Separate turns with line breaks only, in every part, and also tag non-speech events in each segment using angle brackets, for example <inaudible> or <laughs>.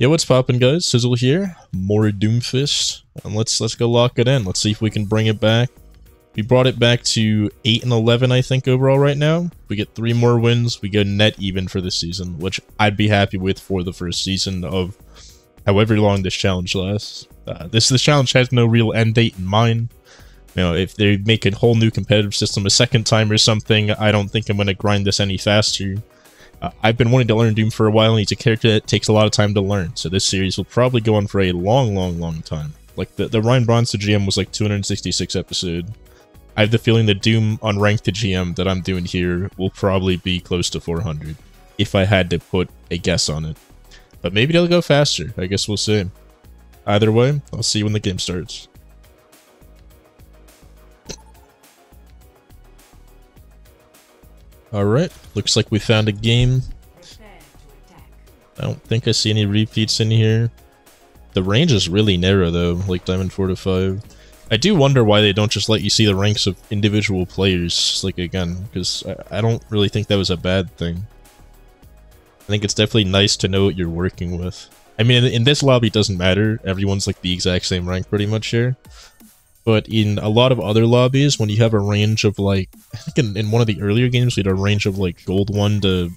Yeah, what's poppin', guys? Sizzyl here, more Doomfist, and let's let's go lock it in. Let's see if we can bring it back. We brought it back to eight and eleven, I think, overall right now. We get three more wins. We go net even for the season, which I'd be happy with for the first season of however long this challenge lasts. Uh, this this challenge has no real end date in mind. You know, if they make a whole new competitive system a second time or something, I don't think I'm going to grind this any faster. I've been wanting to learn Doom for a while, and he's a character that takes a lot of time to learn. So this series will probably go on for a long, long, long time. Like the the Ryan Bronze to GM was like 266 episode. I have the feeling the Doom on rank to GM that I'm doing here will probably be close to 400, if I had to put a guess on it. But maybe they'll go faster. I guess we'll see. Either way, I'll see you when the game starts. Alright, looks like we found a game. I don't think I see any repeats in here. The range is really narrow though, like Diamond 4 to 5. I do wonder why they don't just let you see the ranks of individual players, like again, because I, I don't really think that was a bad thing. I think it's definitely nice to know what you're working with. I mean, in, in this lobby it doesn't matter, everyone's like the exact same rank pretty much here. But in a lot of other lobbies, when you have a range of like, I think in, in one of the earlier games, we had a range of like gold 1 to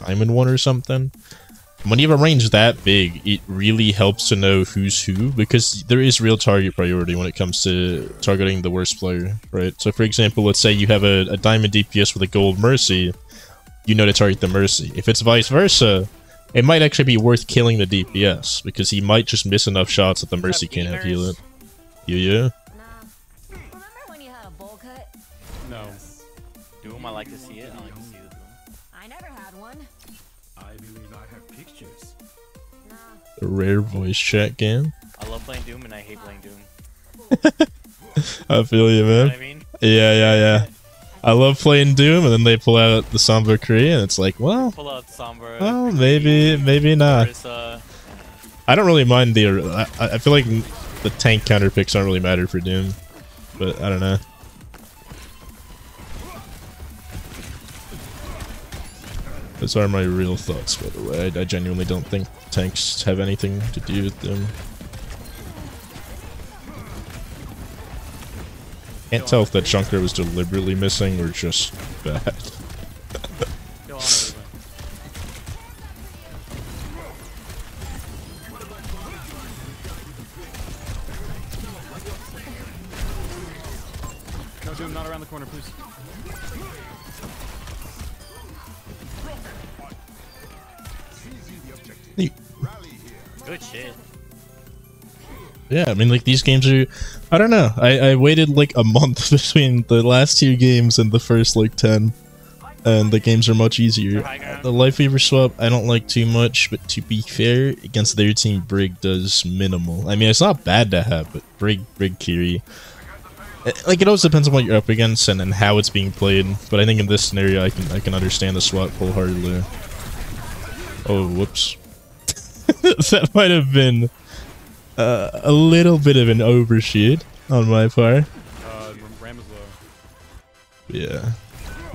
diamond 1 or something. When you have a range that big, it really helps to know who's who, because there is real target priority when it comes to targeting the worst player, right? So for example, let's say you have a, a diamond DPS with a gold Mercy, you know to target the Mercy. If it's vice versa, it might actually be worth killing the DPS, because he might just miss enough shots that the Mercy can't have heal it. Yeah, yeah.
Nah. Remember when you had a bowl cut?
No.
Doom, I like to see it. I like to see the Doom.
I never had one.
I believe I have pictures.
Nah.
A rare voice chat game.
I love playing Doom and I hate playing Doom. <laughs>
I feel you,
You know
man.
what I mean?
Yeah, yeah, yeah. I love playing Doom, and then they pull out the Sombra Cree, and it's like, well,
Pull out Sombra.
well, maybe, maybe not.
Orisa.
I don't really mind the. I, I feel like the tank counter picks don't really matter for Doom, but I don't know. Those are my real thoughts, by the way. I, genuinely don't think tanks have anything to do with them. Can't tell if that chunker was deliberately missing or just bad.
Not around the corner, please.
Good shit.
Yeah, I mean, like these games are. I don't know. I I waited like a month <laughs> between the last two games and the first like ten, and the games are much easier. The Lifeweaver swap I don't like too much, but to be fair, against their team, Brig does minimal. I mean, it's not bad to have, but Brig Brig Kiri. Eh, Like it always depends on what you're up against and, and how it's being played. But I think in this scenario, I can I can understand the swap wholeheartedly. Oh, whoops. <laughs> that might have been uh, a little bit of an overshoot on my part.
Uh, Ram is low.
Yeah.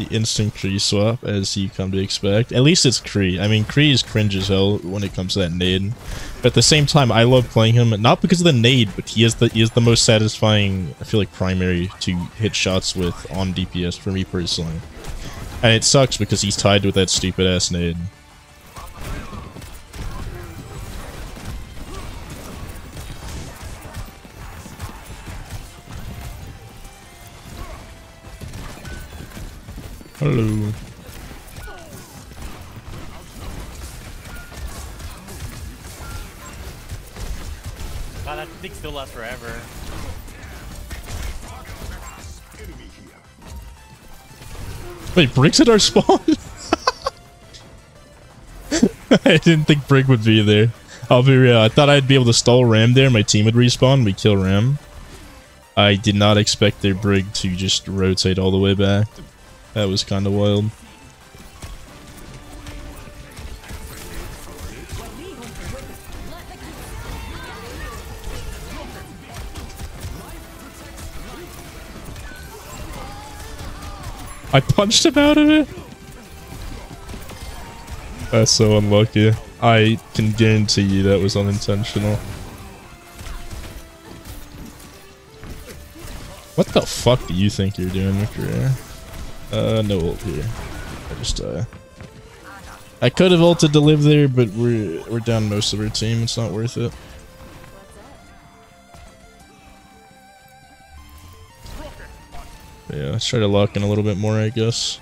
The instant Cree swap, as you come to expect. At least it's Cree. I mean, Cree is cringe as hell when it comes to that nade. But at the same time, I love playing him, not because of the nade, but he is the he is the most satisfying, I feel like, primary to hit shots with on DPS for me personally. And it sucks because he's tied with that stupid ass nade. Hello.
God, that thing still lasts forever.
Wait, Brig's at our spawn? <laughs> I didn't think Brig would be there. I'll be real. I thought I'd be able to stall Ram there. My team would respawn. We kill Ram. I did not expect their Brig to just rotate all the way back. That was kind of wild. I punched him out of it. That's so unlucky. I can guarantee you that was unintentional. What the fuck do you think you're doing, McCree? Uh, no ult here. I just, uh... I could have ulted to live there, but we're we're down most of our team. It's not worth it. Yeah, let's try to lock in a little bit more, I guess.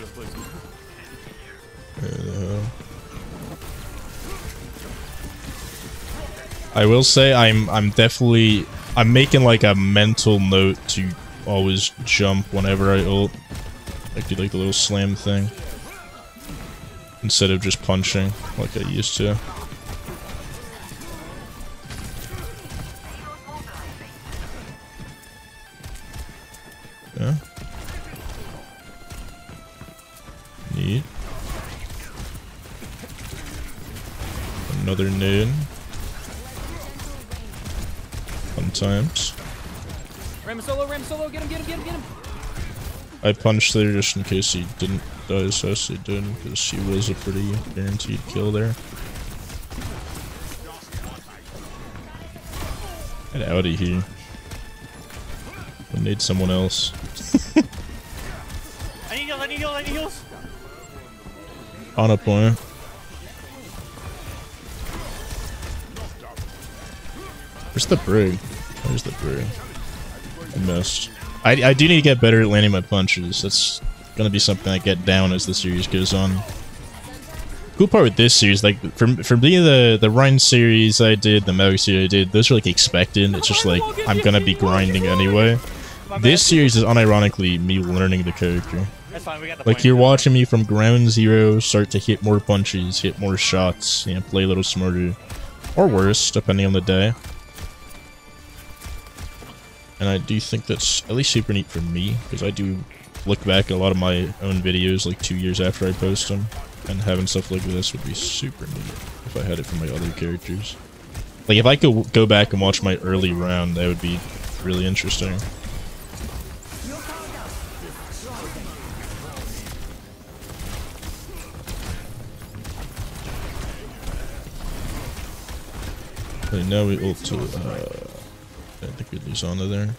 Have, please.
Uh, <laughs> I will say I'm I'm definitely I'm making like a mental note to always jump whenever I ult. Like do like the little slam thing. Instead of just punching like I used to. Yeah. Another nade. Sometimes.
Ram solo, Ram solo, get him, get him, get him, get him.
I punched there just in case he didn't die as fast as he did, because she was a pretty guaranteed kill there. Get out of here. We need someone else. <laughs>
I need heals, I need heals, I need heals.
On a point. Where's the brig? Where's the brig? I missed. I, I do need to get better at landing my punches. That's gonna be something I get down as the series goes on. Cool part with this series, like from from being the the Rein series I did, the Mavic series I did, those are like expected. It's just like I'm gonna be grinding anyway. This series is unironically me learning the character.
That's fine, we got the
Like you're watching me from ground zero start to hit more punches, hit more shots, you know, play a little smarter. Or worse, depending on the day. And I do think that's at least super neat for me, because I do look back at a lot of my own videos like two years after I post them, and having stuff like this would be super neat if I had it for my other characters. Like if I could go back and watch my early round, that would be really interesting. Okay, now we ult to, uh, I think we lose onto there.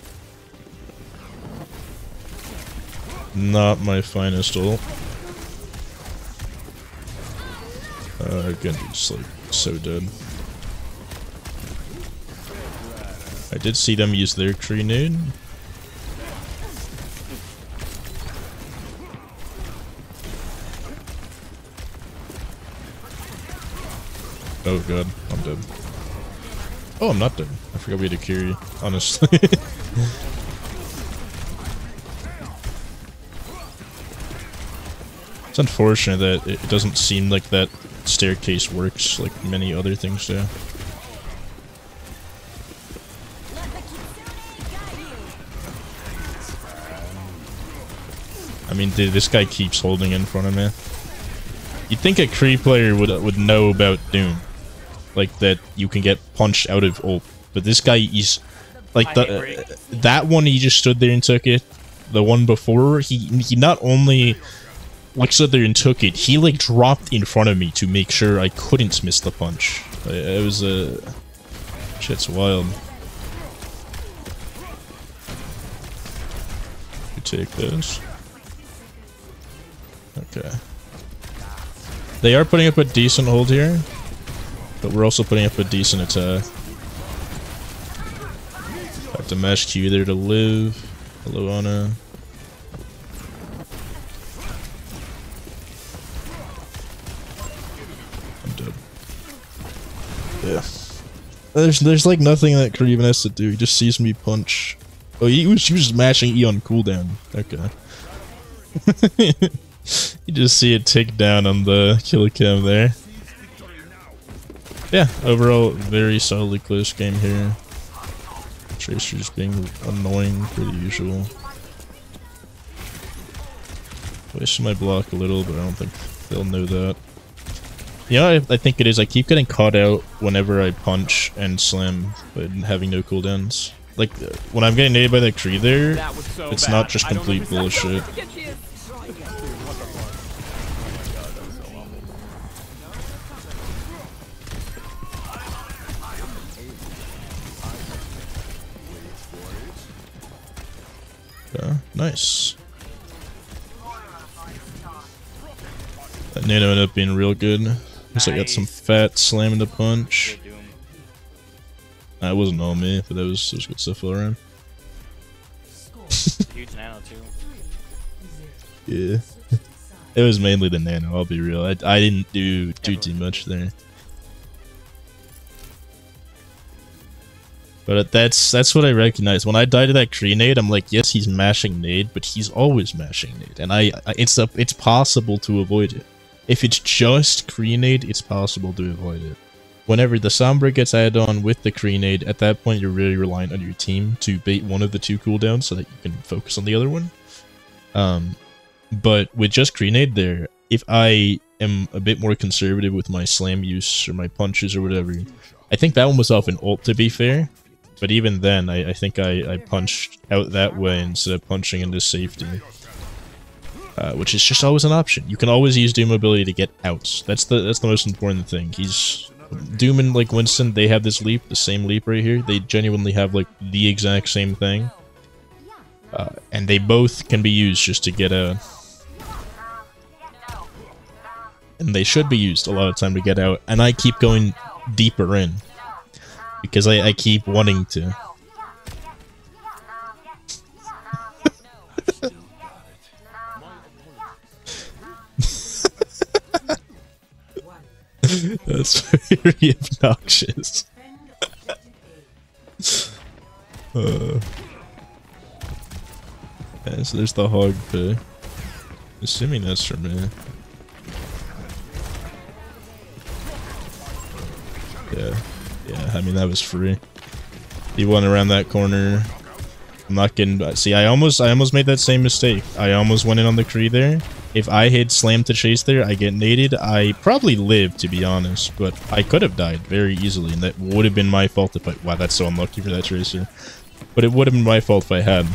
Not my finest ult. Uh, just like, so dead. I did see them use their tree nade. Oh god, I'm dead. Oh, I'm not dead. I forgot we had a Kiri, honestly. <laughs> it's unfortunate that it doesn't seem like that staircase works like many other things do. I mean, dude, this guy keeps holding in front of me. You'd think a Cree player would would know about Doom, like that you can get punched out of ult, but this guy he's like the uh, that one he just stood there and took it. The one before he he not only like stood there and took it, he like dropped in front of me to make sure I couldn't miss the punch. It was a uh, shit's wild. You take this. Okay. They are putting up a decent hold here, but we're also putting up a decent attack. Have to mash Q there to live. Hello, Ana. I'm dead. Yeah. There's there's like nothing that Kraven has to do. He just sees me punch. Oh, he was, he was just mashing E on cooldown. Okay. <laughs> you just see it tick down on the kill cam there. Yeah, overall, very solidly close game here. Tracer just being annoying per the usual. Wasting my block a little, but I don't think they'll know that. You know, I, I think it is. I keep getting caught out whenever I punch and slam, but having no cooldowns. Like uh, when I'm getting nated by that tree there, it's not just
I don't know
complete bullshit. Nice. That nano ended up being real good. Looks like I got some fat slamming the punch. That wasn't all me, but that was, that was good stuff all around. <laughs>
Huge nano too.
Yeah. <laughs> it was mainly the nano, I'll be real. I, I didn't do too too much there. But that's that's what I recognize. When I die to that Cree nade, I'm like, yes, he's mashing nade, but he's always mashing nade, and I, I it's a, it's possible to avoid it. If it's just Cree nade, it's possible to avoid it. Whenever the Sombra gets added on with the Cree nade, at that point you're really reliant on your team to bait one of the two cooldowns so that you can focus on the other one. Um, but with just grenade there, if I am a bit more conservative with my slam use or my punches or whatever, I think that one was off an ult to be fair. But even then, I, I think I, I punched out that way instead of punching into safety. Uh, which is just always an option. You can always use Doom ability to get out. That's the that's the most important thing. He's Doom and like Winston, they have this leap, the same leap right here. They genuinely have like the exact same thing. Uh, and they both can be used just to get out. And they should be used a lot of time to get out. And I keep going deeper in. Because I, I keep wanting to. <laughs> That's very obnoxious. <laughs> uh, yeah, so there's the hog pit. Assuming that's for me. Yeah, yeah. I mean that was free. He went around that corner. I'm not getting. See, I almost, I almost made that same mistake. I almost went in on the Cree there. If I hit slam to chase there, I get naded. I probably lived, to be honest, but I could have died very easily, and that would have been my fault if I. Wow, that's so unlucky for that tracer. But it would have been my fault if I had.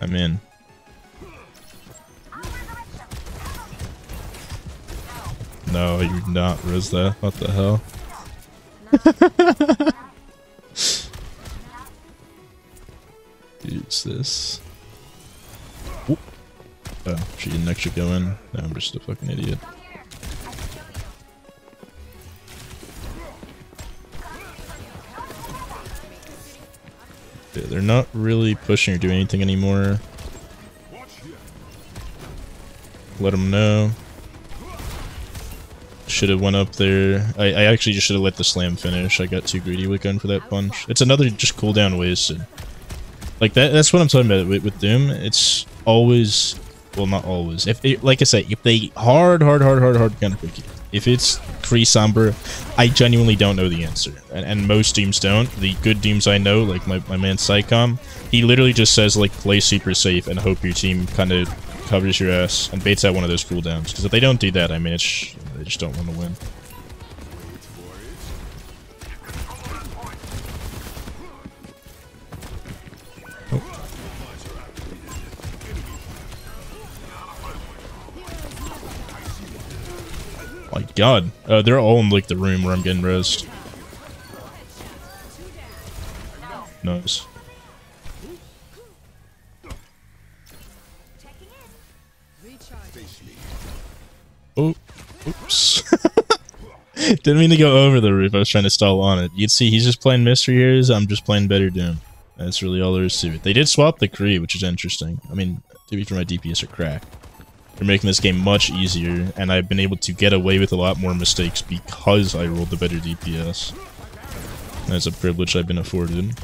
I'm in. No, you're not, Rizda. What the hell? <laughs> Use this. Oh, she didn't actually go in. No, I'm just a fucking idiot. Yeah, they're not really pushing or doing anything anymore. Let them know. Should have went up there. I, I actually just should have let the slam finish. I got too greedy with going for that punch. It's another just cooldown wasted. Like that. That's what I'm talking about with, with Doom. It's always, well, not always. If like I say, if they hard, hard, hard, hard, hard kind of quick. If it's Cree Sombra, I genuinely don't know the answer, and, and most Dooms don't. The good Dooms I know, like my, my man Psycom, he literally just says like play super safe and hope your team kind of covers your ass and baits out one of those cooldowns. Because if they don't do that, I mean, it's they just don't want to win. My god. Uh, they're all in like the room where I'm getting rezzed. Nice. Oh, oops. <laughs> Didn't mean to go over the roof. I was trying to stall on it. You'd see he's just playing Mystery Heroes. I'm just playing Better Doom. That's really all there is to it. They did swap the Cree, which is interesting. I mean, to be fair, my DPS or crack. They're making this game much easier, and I've been able to get away with a lot more mistakes because I rolled the better DPS. That's a privilege I've been afforded.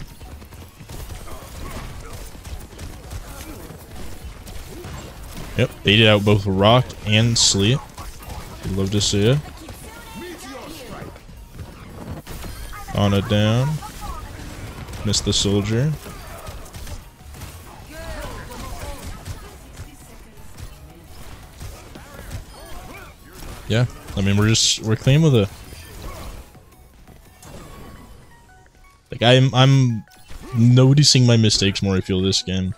Yep, baited out both Rock and Sleet. You love to see it. On it down. Miss the soldier. Yeah, I mean we're just we're clean with it. Like I'm I'm noticing my mistakes more. I feel this game.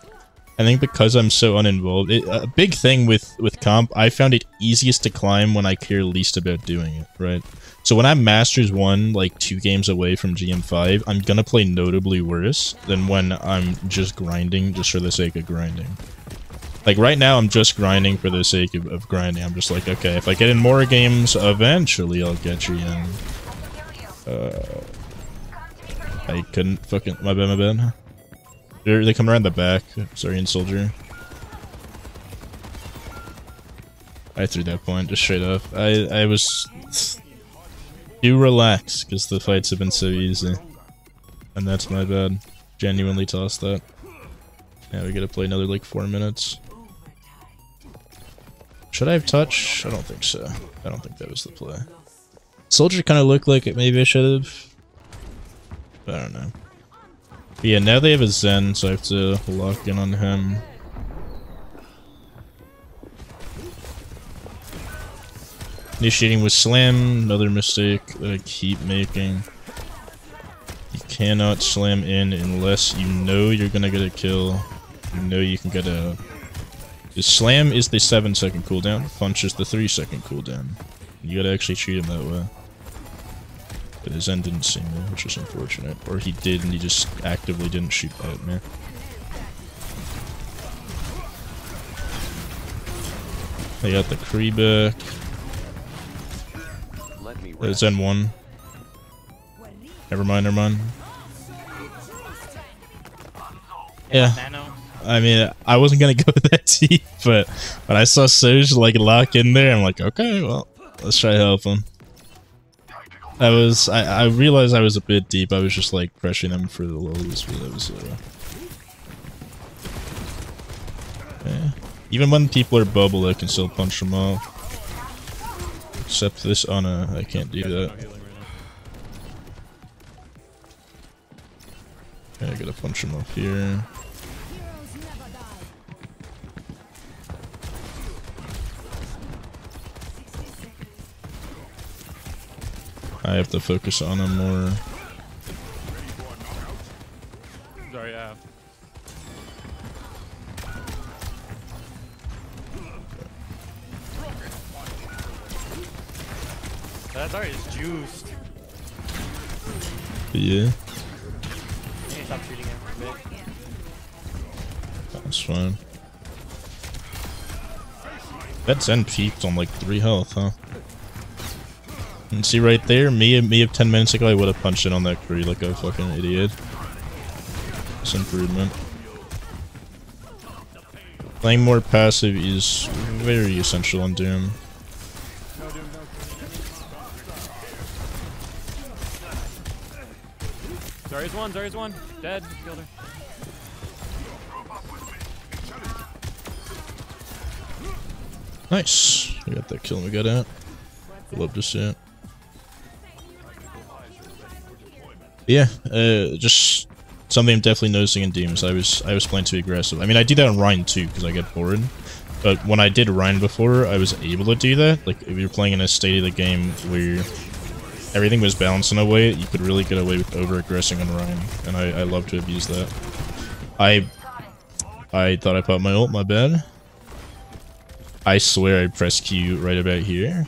I think because I'm so uninvolved. It, a big thing with with comp, I found it easiest to climb when I care least about doing it. Right. So when I'm Masters 1, like two games away from GM5, I'm gonna play notably worse than when I'm just grinding just for the sake of grinding. Like right now, I'm just grinding for the sake of, of grinding. I'm just like, okay, if I get in more games, eventually I'll get you in. Uh, I couldn't fucking... My bad, my bad. They're, they come around the back. In soldier. I threw that point just straight up. I, I was... You relax, because the fights have been so easy. And that's my bad. Genuinely tossed that. Yeah, we gotta play another like four minutes. Should I have touch? I don't think so. I don't think that was the play. Soldier kind of looked like it maybe I should have. I don't know. But yeah, now they have a Zen, so I have to lock in on him. Initiating with slam, another mistake that I keep making. You cannot slam in unless you know you're gonna get a kill. You know you can get a... The slam is the 7 second cooldown, punch is the 3 second cooldown. You gotta actually treat him that way. But his end didn't see me, which is unfortunate. Or he did and he just actively didn't shoot at me. I got the Cree back. Uh, Zen 1. Never mind, never mind. Yeah. I mean, I wasn't gonna <laughs> go that deep, but when I saw Soj like lock in there, I'm like, okay, well, let's try to help him. I was, I, I realized I was a bit deep. I was just like pressuring them for the lows, but yeah. Even when people are bubble, I can still punch them off. Except this on a, I can't do that. Yeah, I gotta punch him off here. I have to focus on him more.
Sorry, yeah.
That already is juiced.
Yeah,
You need to stop shooting him for a bit.
that's fine. That Zen peaked on like 3 health, huh? And see right there, me me of 10 minutes ago, I would have punched it on that Cree like a fucking idiot. It's improvement. Playing more passive is very essential on Doom.
Zarya's one, Zarya's one. Dead. Killed her.
Nice. We got that kill we got at. Love to see it. Yeah, uh, just something I'm definitely noticing in Demons. I was I was playing too aggressive. I mean, I do that on Rein too because I get bored. But when I did Rein before, I was able to do that. Like if you're playing in a state of the game where everything was balanced in a way, you could really get away with over aggressing on Rein, and I, I love to abuse that. I I thought I popped my ult. My bad. I swear I pressed Q right about here,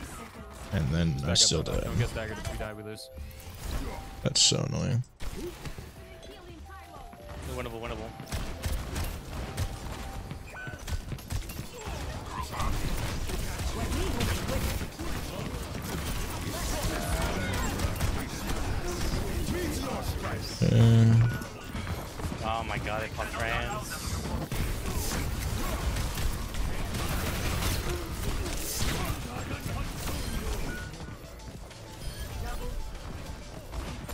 and then I still
up,
died.
Don't get if we die.
That's so annoying.
Winnable, winnable. Oh my god, they caught trans.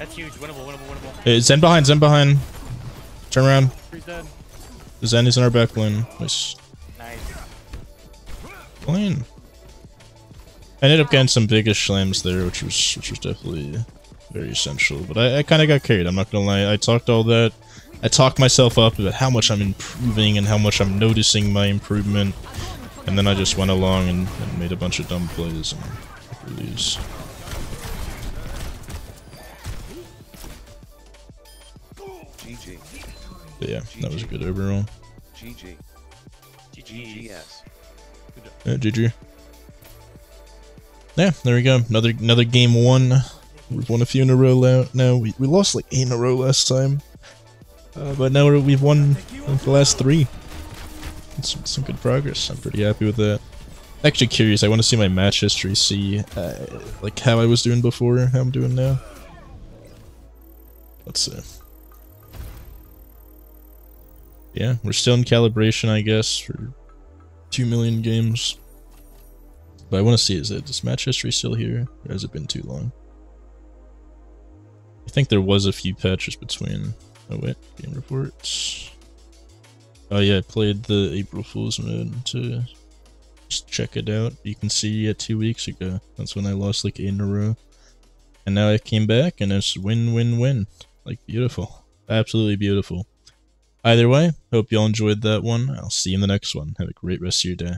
That's huge. Winnable, winnable, winnable.
uh, Zen behind, Zen behind. Turn around.
Dead.
Zen is in our back lane. Nice.
Nice.
Clean. I ended up getting some biggish slams there, which was which was definitely very essential. But I, I kind of got carried. I'm not gonna lie. I talked all that. I talked myself up about how much I'm improving and how much I'm noticing my improvement, and then I just went along and, and made a bunch of dumb plays. And lose.
GG.
But yeah, that was a good overall.
GG.
GG.
GGS.
Yeah, GG. Yeah, there we go. Another another game one. We've won a few in a row now. Now we, we lost like eight in a row last time, uh, but now we're, we've won like, the last three. It's some, some good progress. I'm pretty happy with that. Actually curious. I want to see my match history. See uh, like how I was doing before, how I'm doing now. Let's see. Yeah, we're still in calibration, I guess, for two million games. But I want to see is it this match history still here, or has it been too long? I think there was a few patches between. Oh wait, game reports. Oh yeah, I played the April Fool's mode to just check it out. You can see yeah, two weeks ago. That's when I lost like eight in a row, and now I came back and it's win win win. Like beautiful, absolutely beautiful. Either way, hope y'all enjoyed that one. I'll see you in the next one. Have a great rest of your day.